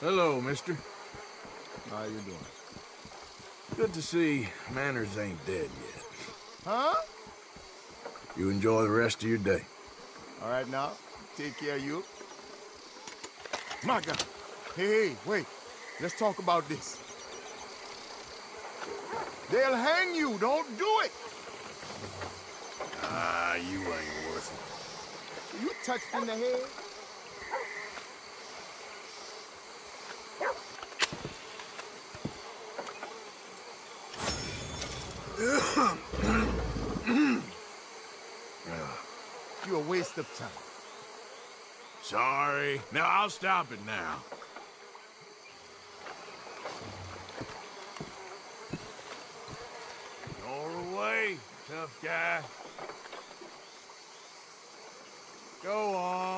Hello, mister. How you doing? Good to see Manners ain't dead yet. Huh? You enjoy the rest of your day. All right now. Take care of you. My God. Hey, hey, wait. Let's talk about this. They'll hang you. Don't do it. Ah, you ain't worth it. You touched in the head. You're a waste of time. Sorry. Now, I'll stop it now. Away, tough guy. Go on.